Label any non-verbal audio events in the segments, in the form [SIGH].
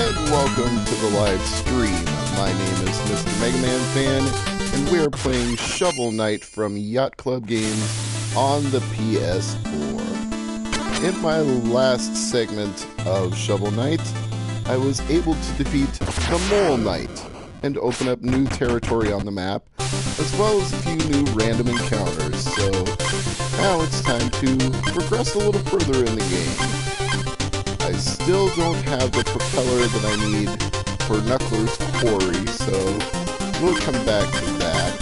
and welcome to the live stream. My name is Mr. Mega Man Fan, and we are playing Shovel Knight from Yacht Club Games on the PS4. In my last segment of Shovel Knight, I was able to defeat the Mole Knight and open up new territory on the map, as well as a few new random encounters. So now it's time to progress a little further in the game. I still don't have the propeller that I need for Knuckler's Quarry, so we'll come back to that.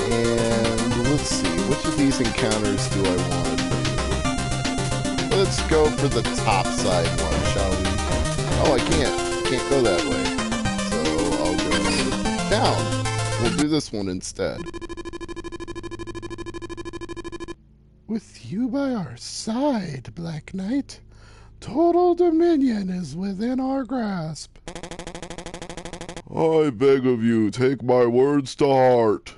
And let's see, which of these encounters do I want? Let's go for the top side one, shall we? Oh, I can't. Can't go that way. So I'll go down. We'll do this one instead. With you by our side, Black Knight, total dominion is within our grasp. I beg of you, take my words to heart.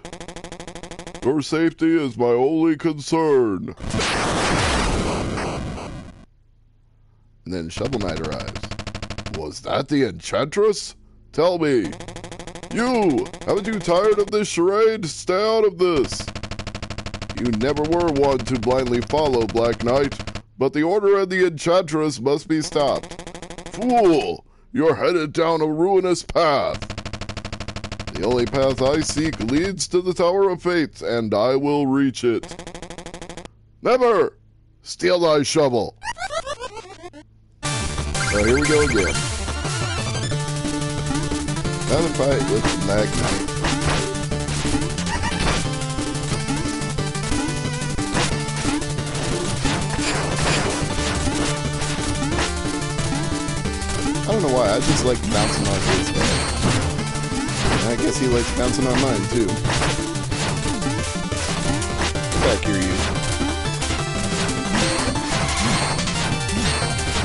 Your safety is my only concern. And then Shovel Knight arrives. Was that the Enchantress? Tell me. You! Haven't you tired of this charade? Stay out of this! You never were one to blindly follow Black Knight, but the Order and the Enchantress must be stopped. Fool! You're headed down a ruinous path. The only path I seek leads to the Tower of Fate, and I will reach it. Never! Steel thy shovel! So here we go again. Another fight with the don't know why, I just like bouncing off his head. And I guess he likes bouncing on mine too. Back here, you.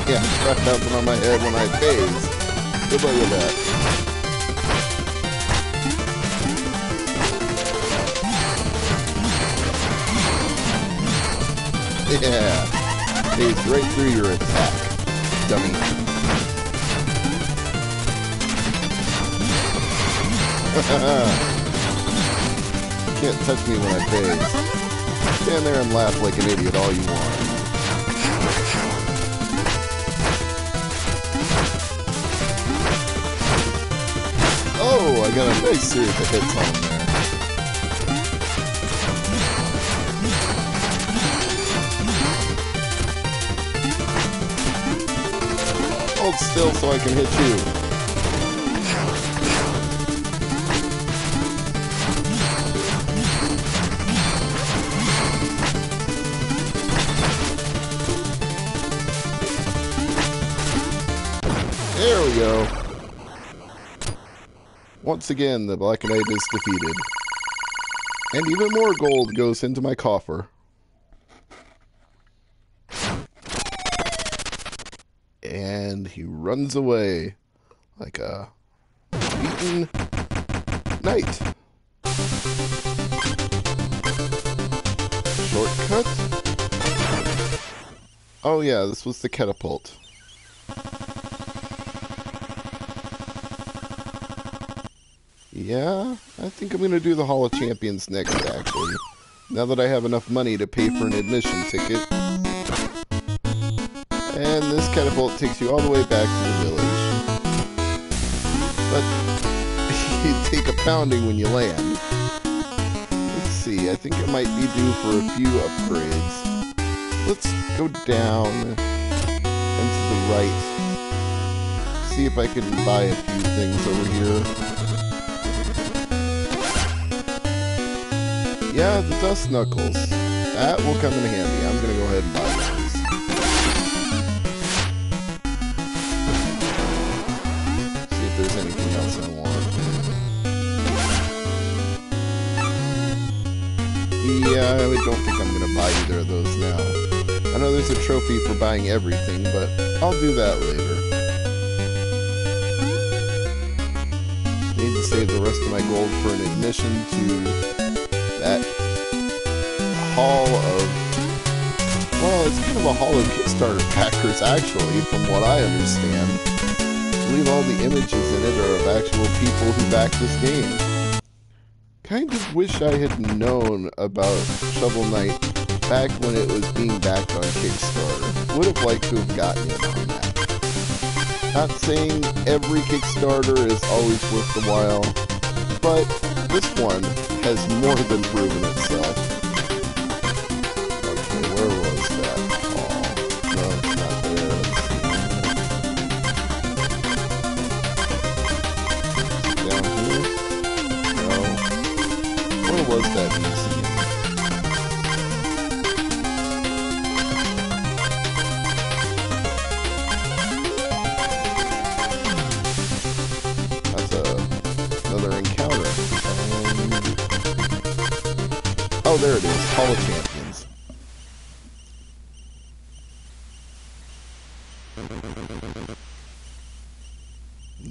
Yeah, try bouncing on my head when I phase. Good luck with that. Yeah, phase right through your attack, dummy. You [LAUGHS] can't touch me when I phase. Stand there and laugh like an idiot all you want. Oh, I got a nice series of hits on there. Hold still so I can hit you. There we go. Once again, the Black Knight is defeated. And even more gold goes into my coffer. And he runs away like a beaten knight. Shortcut? Oh yeah, this was the catapult. Yeah, I think I'm going to do the Hall of Champions next, actually. Now that I have enough money to pay for an admission ticket. And this catapult takes you all the way back to the village. But [LAUGHS] you take a pounding when you land. Let's see, I think it might be due for a few upgrades. Let's go down and to the right. See if I can buy a few things over here. Yeah, the dust knuckles. That will come in handy. I'm gonna go ahead and buy those. See if there's anything else I want. Yeah, I don't think I'm gonna buy either of those now. I know there's a trophy for buying everything, but I'll do that later. Need to save the rest of my gold for an admission to that hall of well, it's kind of a hall of Kickstarter backers actually, from what I understand. Believe all the images in it are of actual people who backed this game. Kind of wish I had known about Shovel Knight back when it was being backed on Kickstarter. Would have liked to have gotten in on that. Not saying every Kickstarter is always worth the while, but this one has more than proven itself. Okay, where was that? Oh, no, it's not there. Down here? No. Where was that Champions.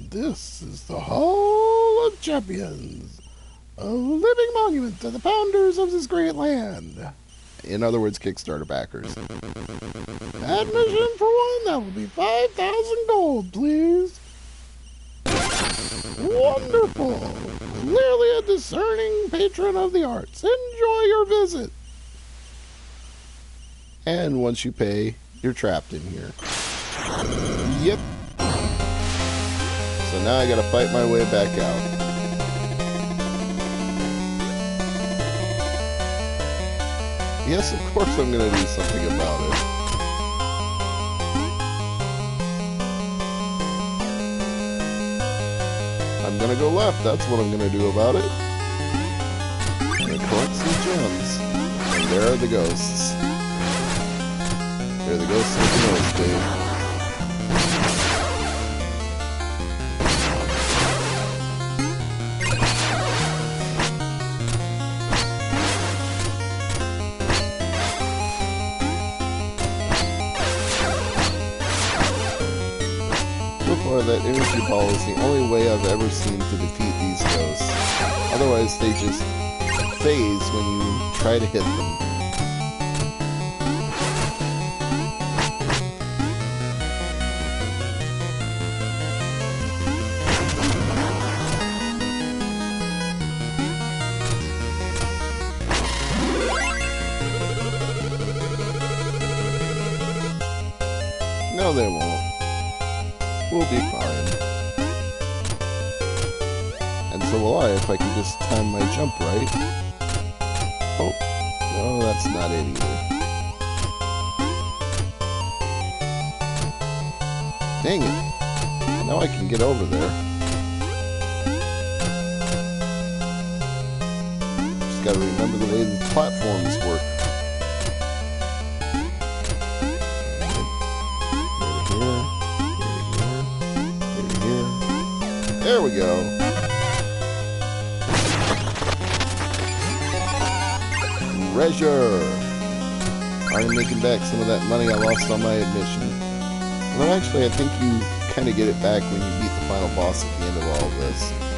This is the Hall of Champions, a living monument to the founders of this great land. In other words, Kickstarter backers. Admission for one, that will be 5,000 gold, please. Wonderful! Clearly a discerning patron of the arts. Enjoy your visit. And once you pay, you're trapped in here. Yep. So now I gotta fight my way back out. Yes, of course I'm gonna do something about it. I'm gonna go left, that's what I'm gonna do about it. Gonna collect some gems. And there are the ghosts. They're the ghosts of the nosebleed. So far, that energy ball is the only way I've ever seen to defeat these ghosts. Otherwise, they just phase when you try to hit them. No, they won't. We'll be fine. And so will I if I can just time my jump right. Oh, no, that's not it either. Dang it. Now I can get over there. Just gotta remember the way the platforms work. There we go. Treasure! I'm making back some of that money I lost on my admission. Well, actually, I think you kind of get it back when you beat the final boss at the end of all of this.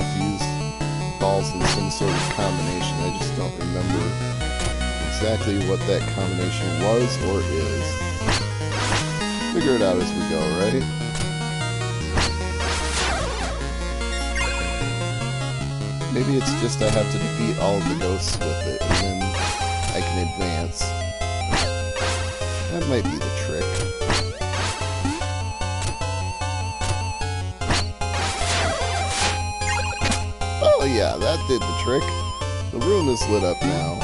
Have to use balls in some sort of combination. I just don't remember exactly what that combination was or is. Figure it out as we go, right? Maybe it's just I have to defeat all of the ghosts with it, and then I can advance. That might be the Oh yeah, that did the trick. The room is lit up now.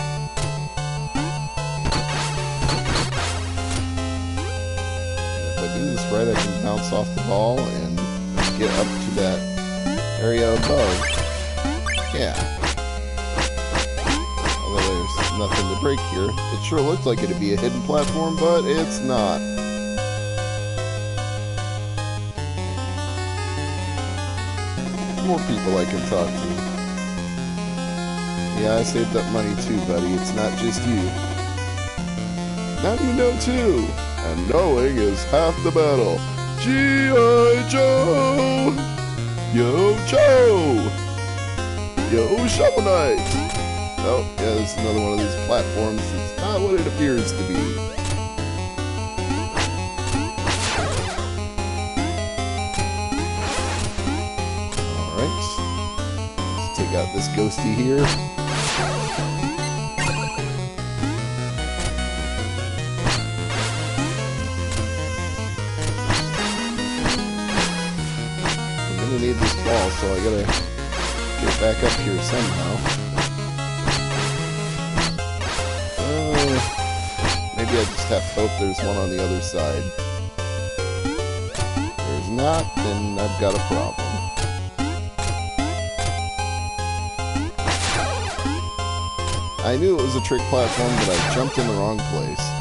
If I do this right, I can bounce off the ball and get up to that area above. Yeah. Although there's nothing to break here. It sure looks like it'd be a hidden platform, but it's not. More people I can talk to. Yeah, I saved up money too, buddy. It's not just you. Now you know too. And knowing is half the battle. G.I. Joe! Yo, Joe! Yo, Shovel Knight! Oh, yeah, there's another one of these platforms. It's not what it appears to be. Alright. Let's take out this ghosty here. Ball, so I gotta get back up here somehow. Uh, maybe I just have to hope there's one on the other side. If there's not, then I've got a problem. I knew it was a trick platform, but I jumped in the wrong place.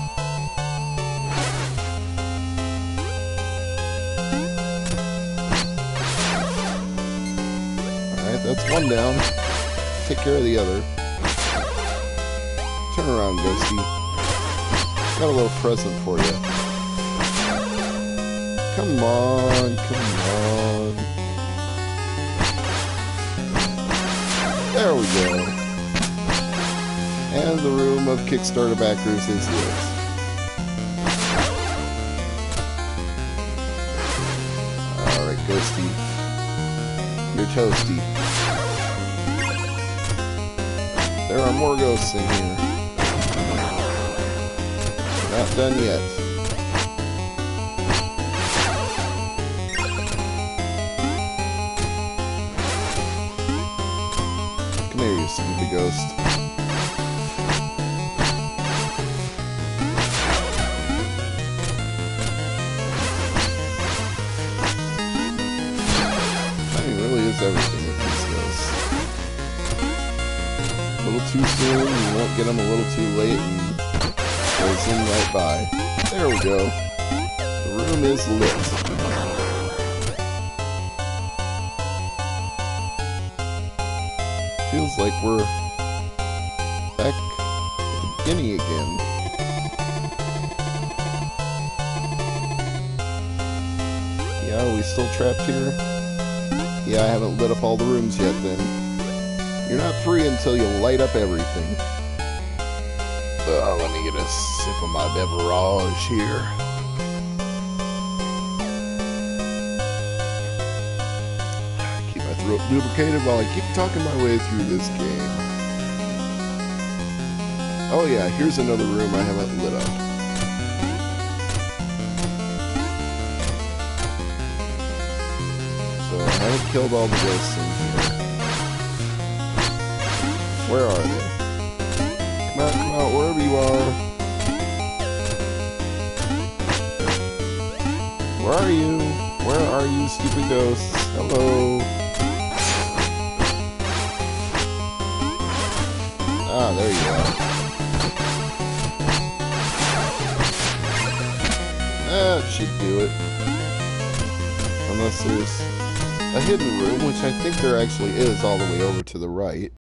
That's one down. Take care of the other. Turn around, Ghosty. Got a little present for you. Come on, come on. There we go. And the room of Kickstarter backers is yours. Alright, Ghosty. You're toasty. There are more ghosts in here. Not done yet. Come here, you stupid ghost. Too soon, you won't get them a little too late, and goes in right by. There we go. The room is lit. Feels like we're back at the beginning again. Yeah, are we still trapped here? Yeah, I haven't lit up all the rooms yet then. You're not free until you light up everything. Uh, let me get a sip of my beverage here. Keep my throat lubricated while I keep talking my way through this game. Oh yeah, here's another room I haven't lit up. So I haven't killed all the ghosts. Where are they? Come out, come out, wherever you are. Where are you? Where are you, stupid ghosts? Hello. Ah, there you are. That should do it. Unless there's a hidden room, which I think there actually is all the way over to the right.